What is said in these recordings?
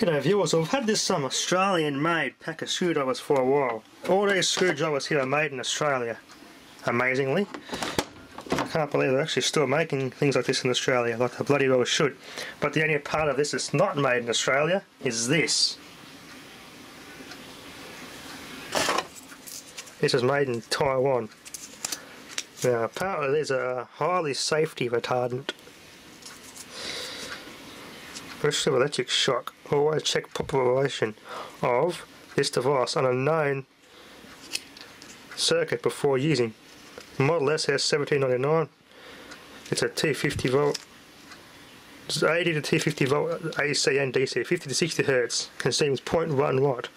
G'day viewers, I've had this some Australian made pack of screwdrivers for a while. All these screwdrivers here are made in Australia, amazingly. I can't believe they're actually still making things like this in Australia, like they bloody well should. But the only part of this that's not made in Australia is this. This is made in Taiwan. Now apparently there's a highly safety retardant Risk of electric shock. Always check population of this device on a known circuit before using. Model SS1799. It's a 250 volt. It's 80 to 250 volt AC and DC, 50 to 60 hertz. Consumes 0.1 watt.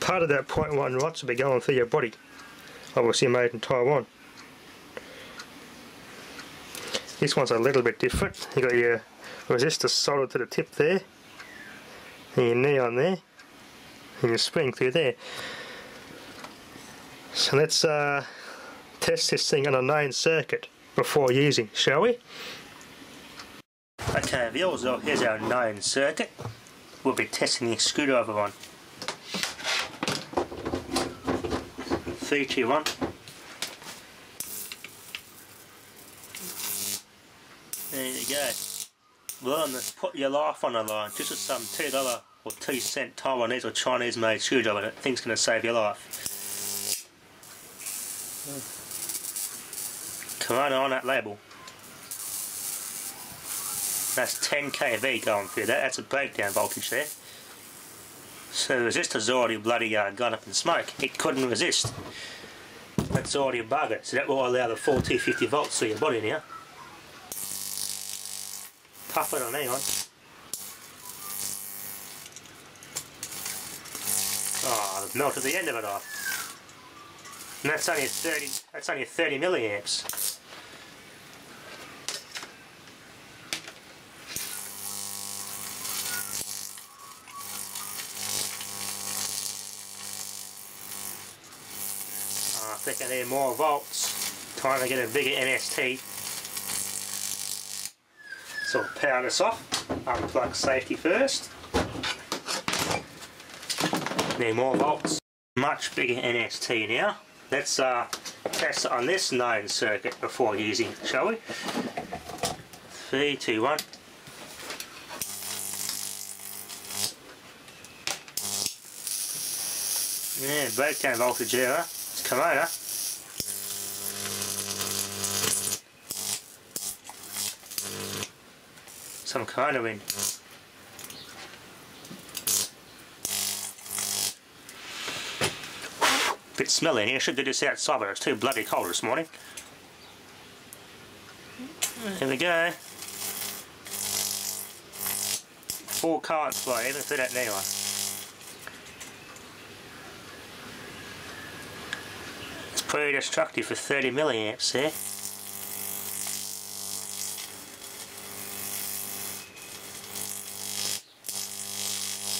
Part of that 0.1 watts will be going through your body. Obviously made in Taiwan. This one's a little bit different. You got your resistor soldered to the tip there and your neon there and your spring through there. So let's uh, test this thing on a known circuit before using shall we? Okay viewers here's our known circuit. We'll be testing the screwdriver on. 3, 2, 1 there you go learn this, put your life on the line. just some $2 or 2 cent Taiwanese or Chinese made screwdriver that thing's going to save your life. Corona on that label. That's 10 kV going through that, that's a breakdown voltage there. So the resistor's already bloody uh, gone up in smoke. It couldn't resist. That's already a bugger, so that will allow the full 250 volts through your body now pop it on anyone. Oh, I've melted the end of it off. And that's only 30 that's only 30 milliamps. I think I need more volts. Time to get a bigger NST. So power this off, unplug safety first. Need more volts. Much bigger NST now. Let's uh, test on this known circuit before using, shall we? Three, two, one. Yeah, breakdown voltage error. It's Corona. Some kind of wind. Bit smelly here, should do this outside but it's too bloody cold this morning. There we go. Full current flow even through that neon. It's pretty destructive for 30 milliamps there.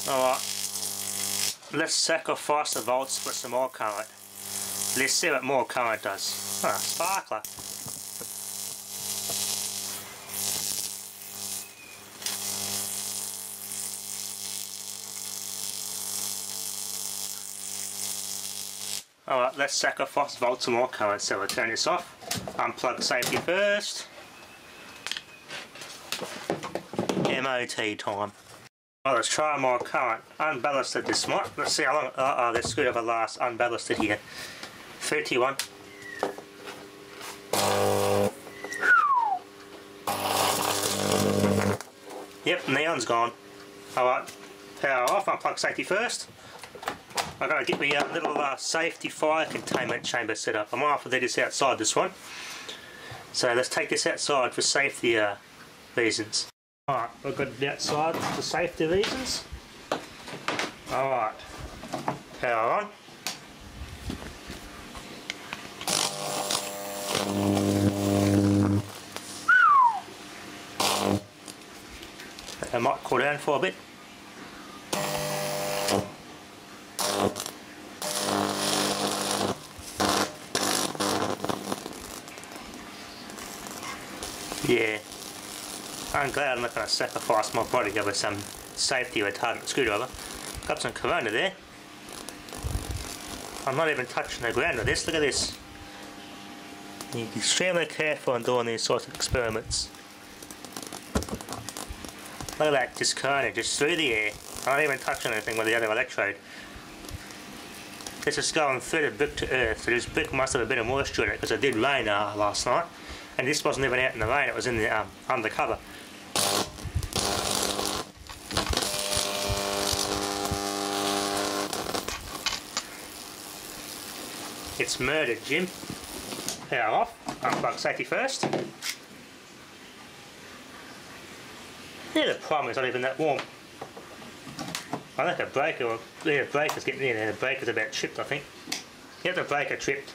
Alright, let's sacrifice the volts for some more current. Let's see what more current does. Ah, sparkler. Alright, let's sacrifice volts and more current, so we'll turn this off. Unplug safety first. MOT time. Well, let's try more current. Unballasted this might. Let's see how long. Uh oh, this screwdriver lasts unballasted here. 31. Yep, neon's gone. Alright, power off. Unplug safety first. I've got to get me a little uh, safety fire containment chamber set up. I'm to do this outside this one. So let's take this outside for safety uh, reasons. Alright, we've got it outside for safety reasons. Alright, power on. It might cool down for a bit. Yeah. I'm glad I'm not going to sacrifice my body over some safety retardant screwdriver. Got some corona there. I'm not even touching the ground with this, look at this. You be extremely careful in doing these sorts of experiments. Look at that, just corona just through the air. I'm not even touching anything with the other electrode. This is going through the brick to earth, so this brick must have a bit of moisture in it because it did rain uh, last night. And this wasn't even out in the rain, it was in the um, undercover. It's murdered, Jim. Power off. Unplug safety first. Yeah, the problem is not even that warm. I think the breaker, yeah, the breaker's getting in there. The breaker's about tripped, I think. Yeah, the breaker tripped.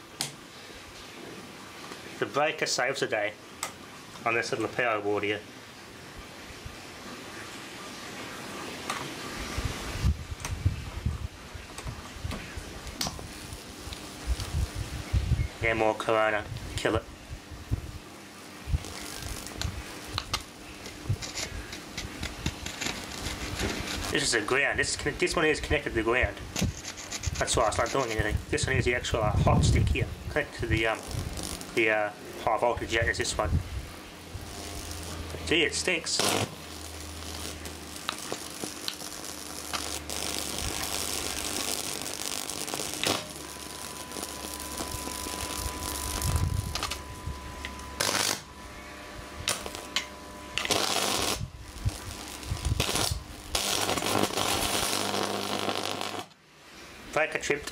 The breaker saves the day on this little power board here. Yeah, more Corona. Kill it. This is a ground. This this one is connected to the ground. That's why it's not doing anything. This one is the actual uh, hot stick here, connected to the um the uh, high voltage jet is this one. Gee, it stinks. breaker tripped.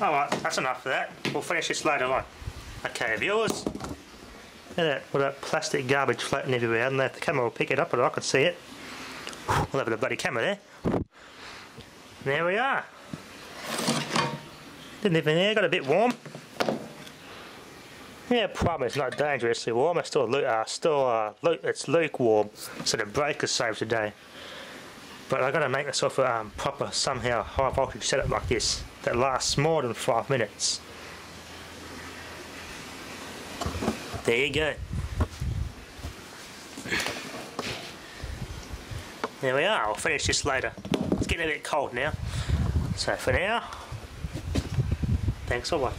Alright, that's enough of that. We'll finish this later on. Okay, viewers. Look at that, all that plastic garbage floating everywhere. I don't know if the camera will pick it up, but I can see it. We'll have the bloody camera there. There we are. Didn't even there, got a bit warm. Yeah, problem it's not dangerously warm. It's still, uh, still uh, it's lukewarm, so the breaker's saved today. But I've got to make myself a um, proper, somehow high voltage setup like this that lasts more than five minutes. There you go. There we are, I'll finish this later. It's getting a bit cold now. So for now, thanks for watching.